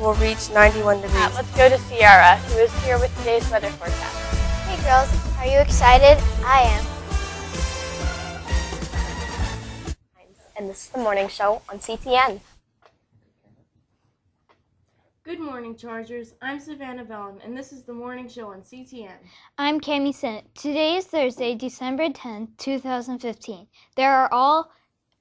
will reach 91 degrees. Uh, let's go to Sierra, who is here with today's weather forecast. Hey girls, are you excited? I am. And this is the morning show on CTN. Good morning, Chargers. I'm Savannah Bellum, and this is the morning show on CTN. I'm Cami Sennett. Today is Thursday, December 10th, 2015. There are all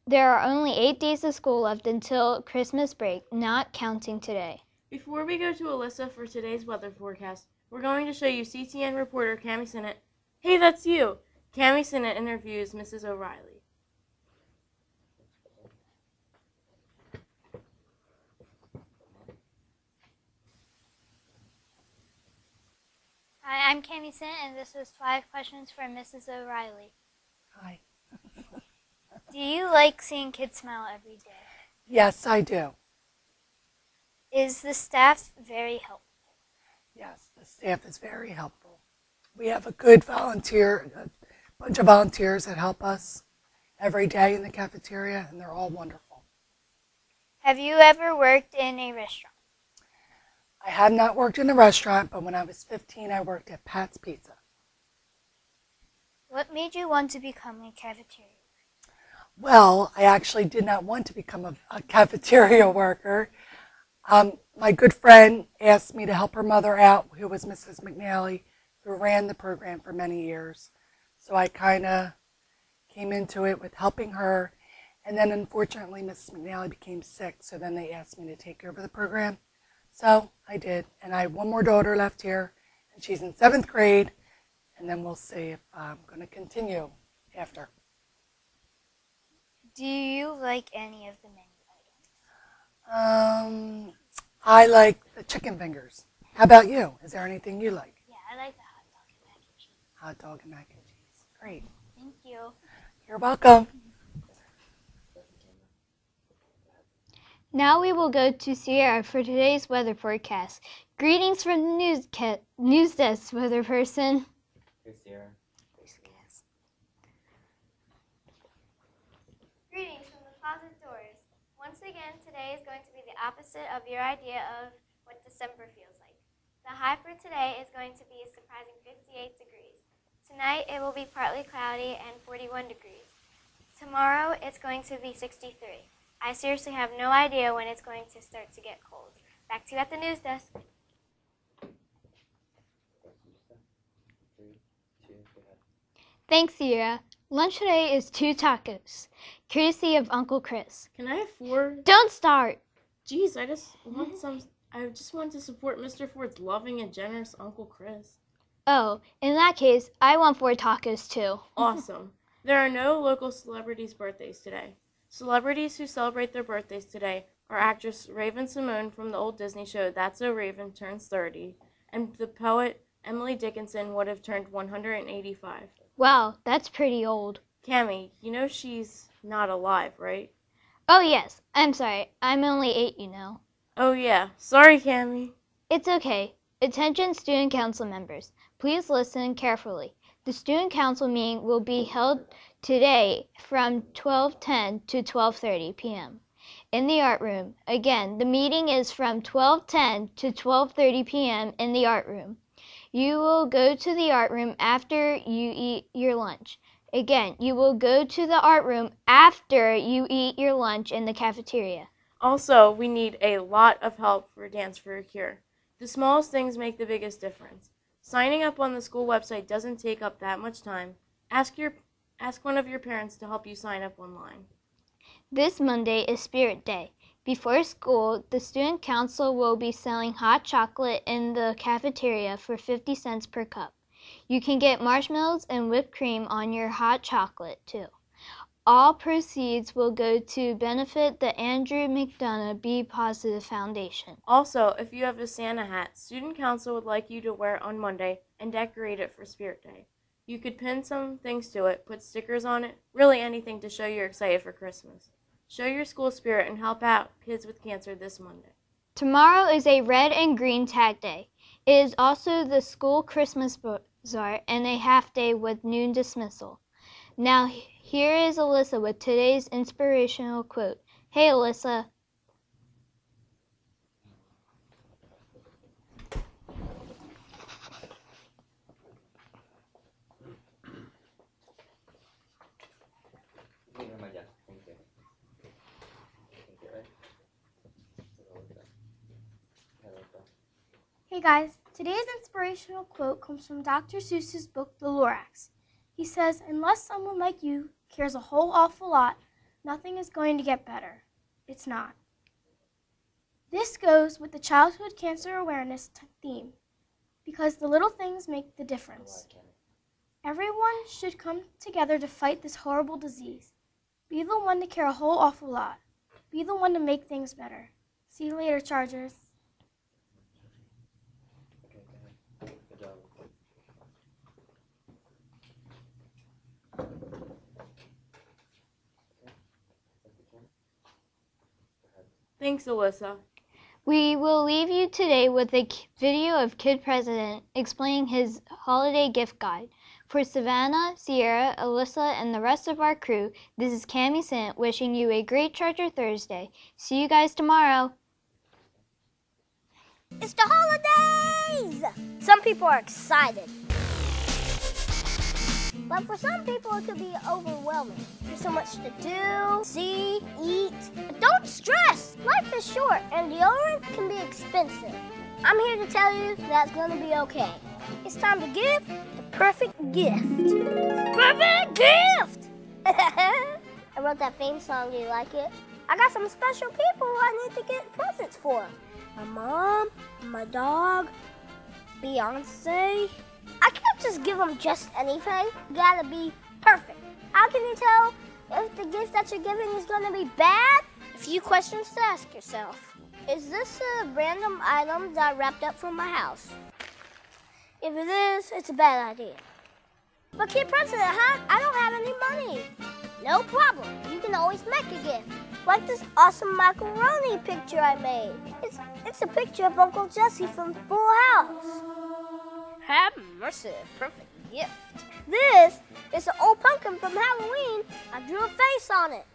there are only 8 days of school left until Christmas break, not counting today. Before we go to Alyssa for today's weather forecast, we're going to show you CTN reporter Cami Sennett. Hey, that's you. Cami Sennett interviews Mrs. O'Reilly. Hi, I'm Cami Sennett, and this is five questions for Mrs. O'Reilly. Hi. Do you like seeing kids smile every day? Yes, I do. Is the staff very helpful? Yes, the staff is very helpful. We have a good volunteer, a bunch of volunteers that help us every day in the cafeteria, and they're all wonderful. Have you ever worked in a restaurant? I have not worked in a restaurant, but when I was 15, I worked at Pat's Pizza. What made you want to become a cafeteria? Well, I actually did not want to become a, a cafeteria worker. Um, my good friend asked me to help her mother out, who was Mrs. McNally, who ran the program for many years. So I kind of came into it with helping her. And then unfortunately, Mrs. McNally became sick, so then they asked me to take over the program. So I did. And I have one more daughter left here, and she's in seventh grade. And then we'll see if I'm going to continue after. Do you like any of the items? Um, I like the chicken fingers. How about you? Is there anything you like? Yeah, I like the hot dog and mac and cheese. Hot dog and mac and cheese. Great. Thank you. You're welcome. Now we will go to Sierra for today's weather forecast. Greetings from the news, ca- news desk, weather person. Hey, Sierra. Greetings from the closet doors. Once again, today is going to be the opposite of your idea of what December feels like. The high for today is going to be a surprising 58 degrees. Tonight it will be partly cloudy and 41 degrees. Tomorrow it's going to be 63. I seriously have no idea when it's going to start to get cold. Back to you at the news desk. Thanks, Sierra. Lunch today is two tacos, courtesy of Uncle Chris. Can I have four? Don't start! Jeez, I just want some. I just want to support Mr. Ford's loving and generous Uncle Chris. Oh, in that case, I want four tacos too. Awesome. There are no local celebrities' birthdays today. Celebrities who celebrate their birthdays today are actress Raven-Symoné from the old Disney show That's So Raven turns 30, and the poet Emily Dickinson would have turned 185. Wow, that's pretty old. Cami, you know she's not alive, right? Oh, yes, I'm sorry. I'm only eight, you know. Oh yeah. Sorry, Cami. It's okay. Attention student council members. Please listen carefully. The student council meeting will be held today from 12:10 to 12:30 p.m. in the art room. Again, the meeting is from 12:10 to 12:30 p.m. in the art room. You will go to the art room after you eat your lunch. Again, you will go to the art room after you eat your lunch in the cafeteria. Also, we need a lot of help for Dance for a Cure. The smallest things make the biggest difference. Signing up on the school website doesn't take up that much time. Ask your ask one of your parents to help you sign up online. This Monday is Spirit Day. Before school, the student council will be selling hot chocolate in the cafeteria for 50 cents per cup. You can get marshmallows and whipped cream on your hot chocolate too. All proceeds will go to benefit the Andrew McDonough Be Positive Foundation. Also, if you have a Santa hat, student council would like you to wear it on Monday and decorate it for Spirit Day. You could pin some things to it, put stickers on it, really anything to show you're excited for Christmas. Show your school spirit and help out kids with cancer this Monday. Tomorrow is a red and green tag day. It is also the school Christmas bazaar and a half day with noon dismissal. Now, here is Alyssa with today's inspirational quote. Hey, Alyssa. Hey guys, today's inspirational quote comes from Dr. Seuss's book, The Lorax. He says, Unless someone like you cares a whole awful lot, nothing is going to get better. It's not. This goes with the childhood cancer awareness theme because the little things make the difference. Everyone should come together to fight this horrible disease. Be the one to care a whole awful lot. Be the one to make things better. See you later, Chargers. Okay, go ahead. Good job. Okay. Thank you, Kim. Go ahead. Thanks, Alyssa. We will leave you today with a video of Kid President explaining his holiday gift guide. For Savannah, Sierra, Alyssa, and the rest of our crew, this is Cami Sennett wishing you a great Charger Thursday. See you guys tomorrow. It's the holidays! Some people are excited. But for some people, it could be overwhelming. There's so much to do, see, eat. But don't stress! Life is short and deodorant can be expensive. I'm here to tell you that's to be okay. It's time to give the perfect gift. Perfect gift! I wrote that theme song. Do you like it? I got some special people I need to get presents for. My mom, my dog, Beyonce. I can't just give them just anything. Gotta be perfect. How can you tell if the gift that you're giving is gonna be bad? A few questions to ask yourself. Is this a random item that I wrapped up from my house? If it is, it's a bad idea. But Kid President, huh? I don't have any money. No problem. You can always make a gift. Like this awesome macaroni picture I made. It's, it's a picture of Uncle Jesse from Full House. Have mercy, perfect gift. This is an old pumpkin from Halloween. I drew a face on it.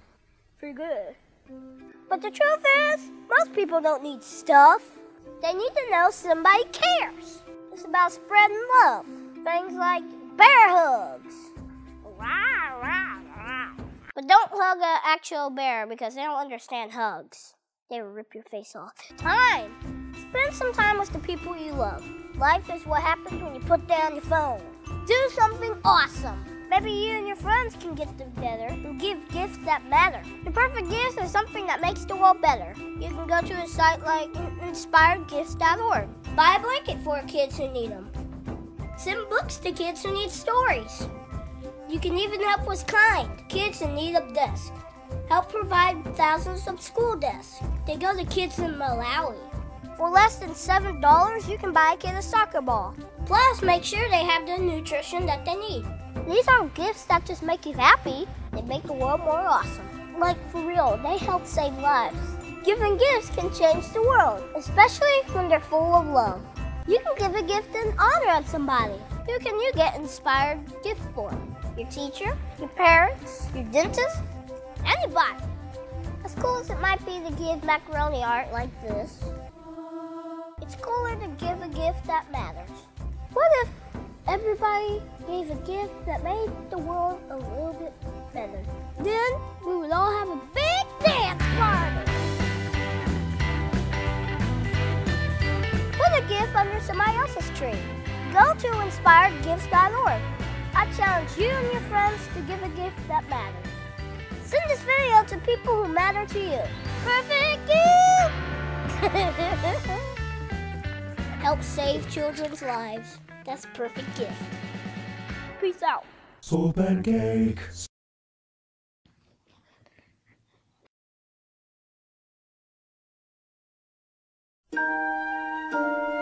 Pretty good. But the truth is, most people don't need stuff. They need to know somebody cares. It's about spreading love. Things like bear hugs. But don't hug an actual bear because they don't understand hugs. They will rip your face off. Time. Spend some time with the people you love. Life is what happens when you put down your phone. Do something awesome. Maybe you and your friends can get together and give gifts that matter. The perfect gift is something that makes the world better. You can go to a site like inspiredgifts.org. Buy a blanket for kids who need them. Send books to kids who need stories. You can even help with kind, kids in need of desks. Help provide thousands of school desks. They go to kids in Malawi. For less than $7, you can buy a kid a soccer ball. Plus, make sure they have the nutrition that they need. These aren't gifts that just make you happy, they make the world more awesome. Like, for real, they help save lives. Giving gifts can change the world, especially when they're full of love. You can give a gift in honor of somebody. Who can you get inspired gift for? Your teacher, your parents, your dentist, anybody. As cool as it might be to give macaroni art like this, it's cooler to give a gift that matters. What if everybody gave a gift that made the world a little bit better? Then we would all have a big dance party. Put a gift under somebody else's tree. Go to inspiredgifts.org. I challenge you and your friends to give a gift that matters. Send this video to people who matter to you. Perfect gift! Help save children's lives. That's a perfect gift. Peace out. Super cake. Thank